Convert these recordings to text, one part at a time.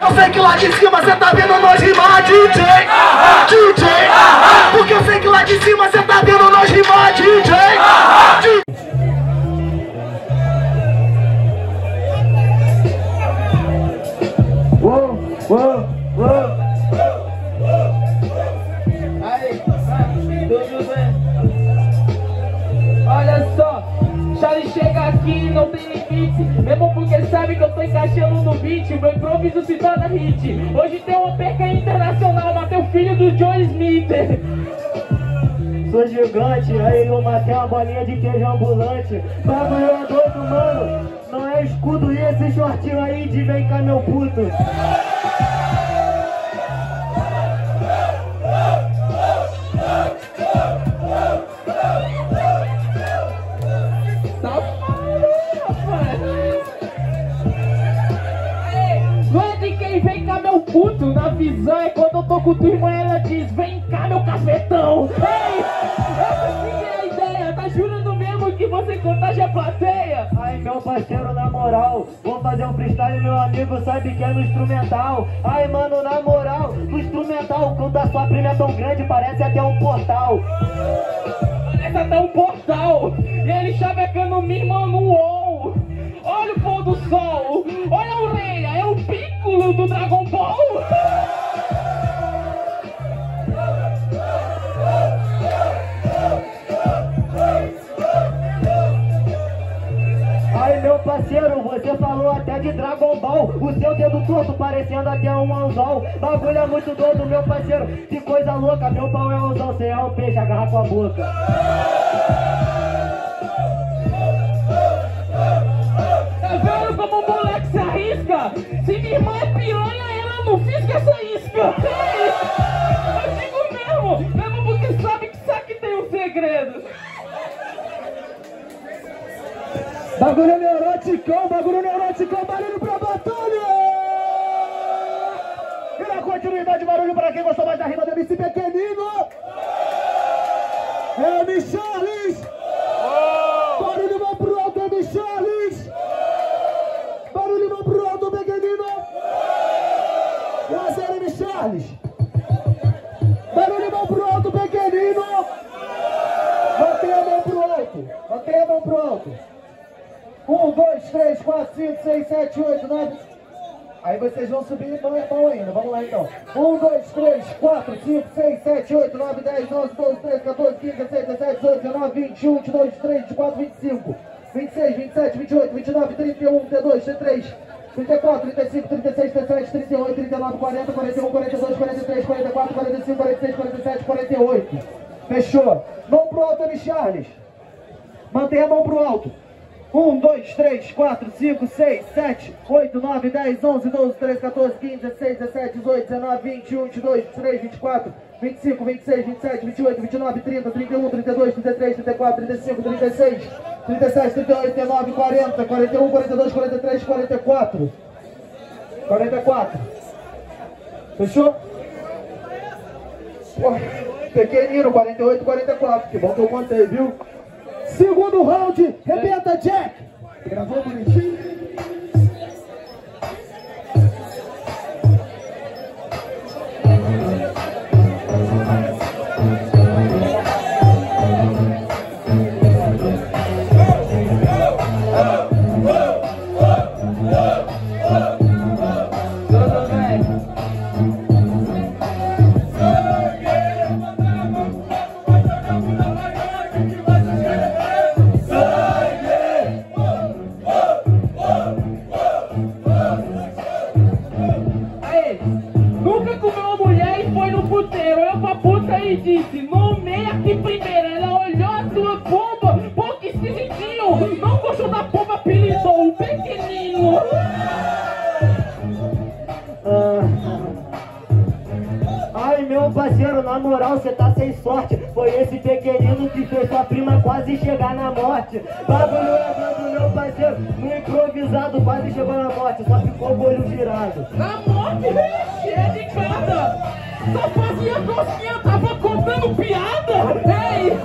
Eu sei que lá de cima cê tá vendo nós rimar, DJ DJ Porque eu sei que lá de cima cê tá vendo nós rimar, DJ uou, uou. Aí, tudo bem? Chega aqui não tem limite. Mesmo porque sabe que eu tô encaixando no beat Meu improviso se torna hit. Hoje tem uma perca internacional Matei o filho do John Smith. Sou gigante, aí eu matei uma bolinha de queijo ambulante. Bagulho é doido, mano Não é escudo e esse shortinho aí de vem cá meu puto Na visão é quando eu tô com tua irmã Ela diz, vem cá meu cafetão. Ei, essa sim é a ideia Tá jurando mesmo que você contagia a plateia? Ai meu parceiro, na moral Vou fazer um freestyle, meu amigo sabe que é no instrumental. Ai mano, na moral No instrumental, quando a sua prima é tão grande Parece até um portal. Parece até um portal. E ele chavecando minha irmã no UOL. Olha o pôr do sol. Olha o pícolo do Dragon Ball. Ai meu parceiro, você falou até de Dragon Ball. O seu dedo torto parecendo até um anzol. Bagulho é muito doido, meu parceiro. Que coisa louca, meu pau é anzol. Você é um peixe, agarra com a boca piranha, ela não fisga essa isca Eu digo mesmo, mesmo porque sabe que isso aqui tem um segredo Bagulho neuroticão, bagulho neuroticão, barulho pra batalha! E na continuidade, barulho pra quem gostou mais da rima do MC Pequenino! É M. Charles! Barulho vai pro alto, M. Charles! Barulho vai pro alto, Pequenino! Prazer, M. Charles! Barulho vai pro alto, Pequenino! Mantém a mão pro alto! Mantém a mão pro alto! Um, dois, três, quatro, cinco, seis, sete, oito, nove. Aí vocês vão subir mão é mão ainda. Vamos lá então. Um, dois, três, quatro, cinco, seis, sete, oito, nove, dez, onze, doze, treze, 14, 15, 16, 17, 18, 19, 20, 21, 22, 23, 24, 25, 26, 27, 28, 29, 31, 32, 33, 34, 35, 36, 37, 38, 39, 40, 41, 42, 43, 44, 45, 46, 47, 48. Fechou. Mão pro alto, M. Charles. Mantenha a mão pro alto. 1, 2, 3, 4, 5, 6, 7, 8, 9, 10, 11, 12, 13, 14, 15, 16, 17, 18, 19, 20, 21, 22, 23, 24, 25, 26, 27, 28, 29, 30, 31, 32, 33, 34, 35, 36, 37, 38, 39, 40, 41, 42, 43, 44. 44. Fechou? Pequenino, 48, 44. Que bom que eu contei, viu? Segundo round, rebenta Jack. Gravou bonitinho? Puta e disse: Nomeia aqui primeiro. Ela olhou a sua bomba, pô, que esquisitinho. Não gostou da pomba, apelidou o pequenino. Ai meu parceiro, na moral, cê tá sem sorte Foi esse pequenino que fez sua prima quase chegar na morte Bagulho é meu parceiro No improvisado quase chegou na morte Só ficou o olho virado Cheia de cada. Só fazia docinha, tava contando piada. Ei,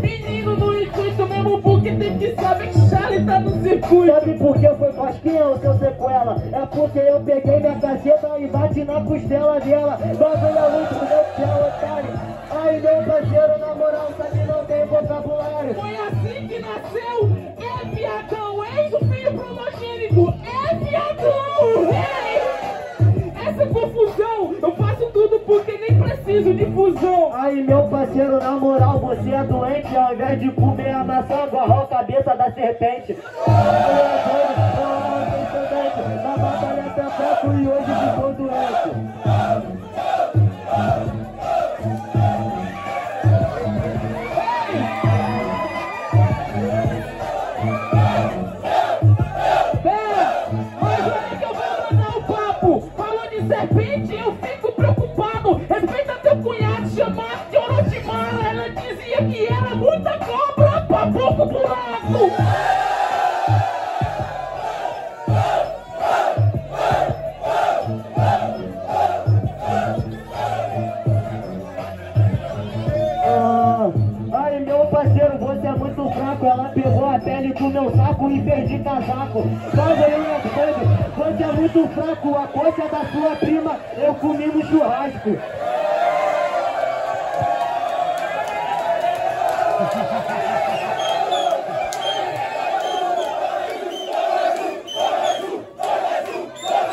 menino no intuito, mesmo porque tem que saber que Charlie tá no circuito. Sabe por que foi cosquinha o seu sequela? É porque eu peguei minha caceta e bati na costela dela. Bagulho é muito meu otário. Aí meu parceiro, na moral, sabe não tem vocabulário. Foi preciso de fusão. Aí meu parceiro, na moral, você é doente Ao invés de comer a maçã, agarrou a cabeça da serpente. Na batalha tá fraco e hoje ficou doente era muita cobra pra pouco buraco. Ah, Aí meu parceiro, você é muito fraco. Ela pegou a pele do meu saco e perdi casaco. Bagulho é doido, você é muito fraco. A coxa da sua prima eu comi no churrasco Ai, ai Salve rapaziada da PRJ, do PTL É nóis Isso é roda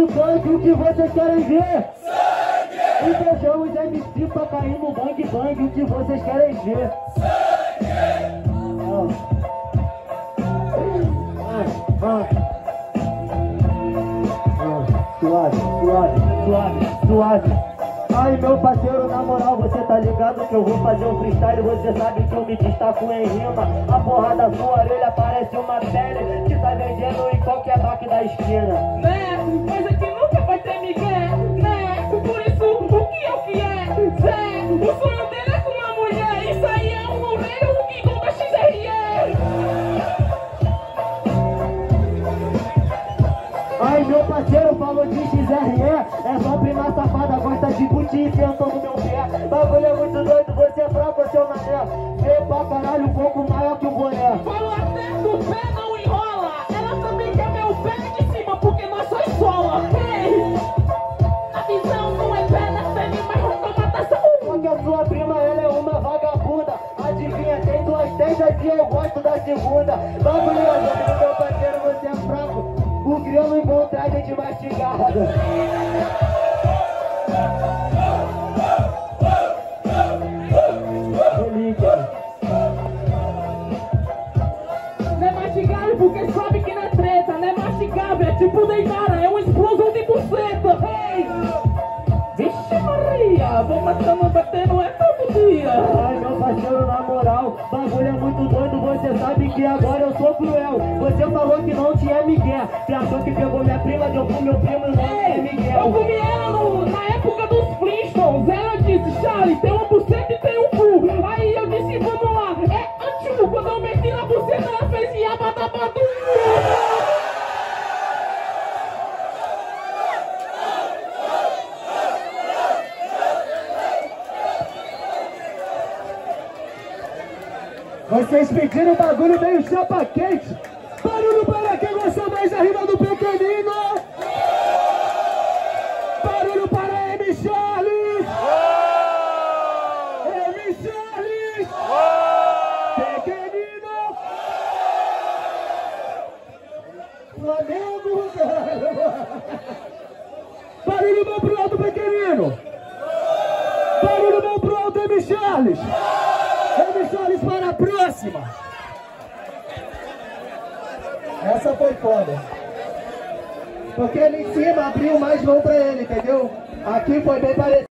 do tanque, o que vocês querem ver? E deixamos MC pra cair no bang bang, o que vocês querem ver? Ah, Suave, suave, suave, suave. Ai meu parceiro, na moral, você tá ligado que eu vou fazer um freestyle Você sabe que eu me destaco em rima A porra da sua orelha parece uma pele Que tá vendendo em qualquer baque da esquina? Ai meu parceiro falou de XRE É só prima safada, gosta de curtir enfiando no meu pé Bagulho é muito doido, você é fraco, seu mané Vê pra caralho um pouco maior que um boné Falou até do pé não enrola. Ela também quer meu pé de cima porque nós só sola. Ei, a visão não é pé na pele, mas não toma taça. Só que a sua prima, ela é uma vagabunda Adivinha, tem duas tentas e eu gosto da segunda Bagulho é doido, meu parceiro, você é fraco O grilo encontra a gente mastigado Relíquia Não é mastigável porque sabe que não é treta. Não é mastigável, é tipo Neymar, é uma explosão de buceta. Ei, vixe Maria, vou matando, batendo é todo dia. Ai meu parceiro, na moral, bagulho é muito doido, você sabe que agora eu sou cruel. Você falou que não tinha Miguel, você achou que pegou minha prima, deu pro meu primo não é Ei, Miguel eu comi ela no- na época dos Flintstones. Ela disse, Charlie, tem uma buceta Vocês pediram bagulho meio chapa quente. Barulho para quem gostou mais da rima do pequenino. Barulho para M. Charles. M. Charles. Pequenino. Flamengo. Barulho bom pro alto, pequenino. Barulho bom pro alto, M. Charles. M. Charles para a próxima. Essa foi foda. Porque ele em cima abriu mais mão pra ele, entendeu? Aqui foi bem parecido.